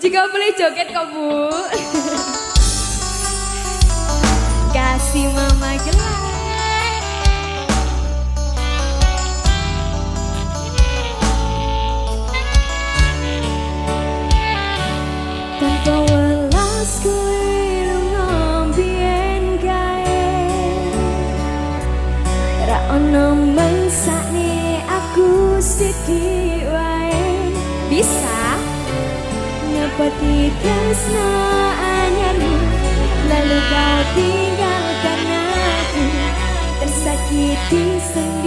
Jika boleh joget kok bu Kasih mama gelar. Ono mangsa ni aku siki wae. Bisa? Ngepeti tersna anyarmu? Lalu kau tinggalkan aku. Tersakiti semua.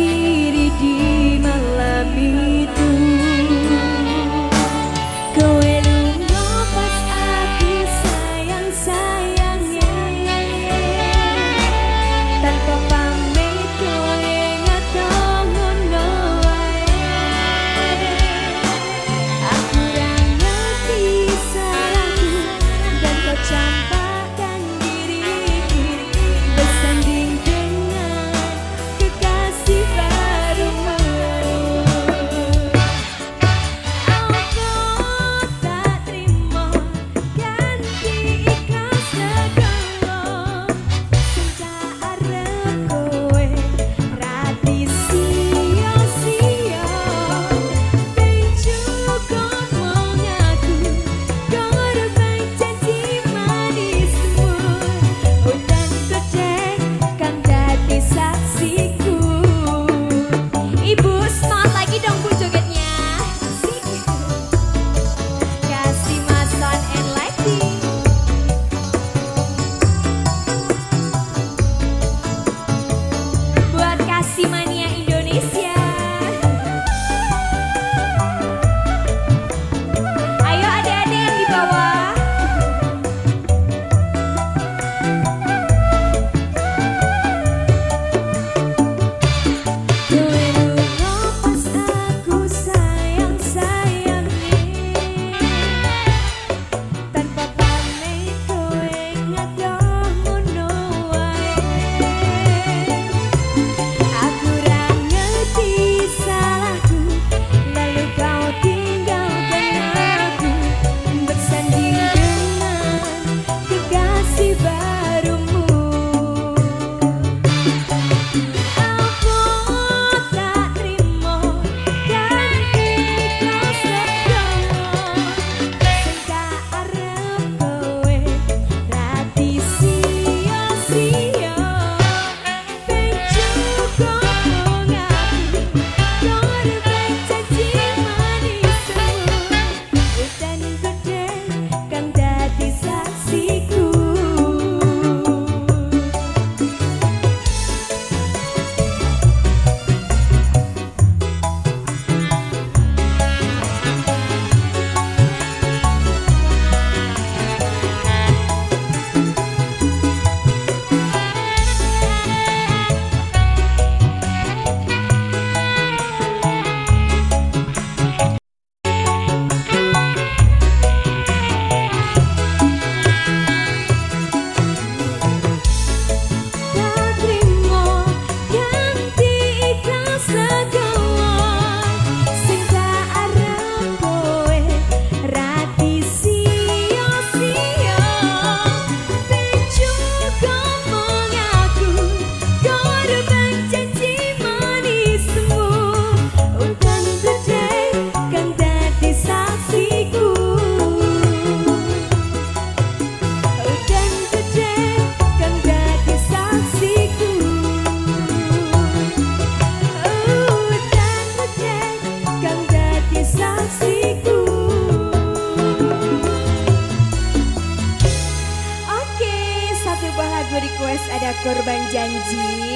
Korban janji.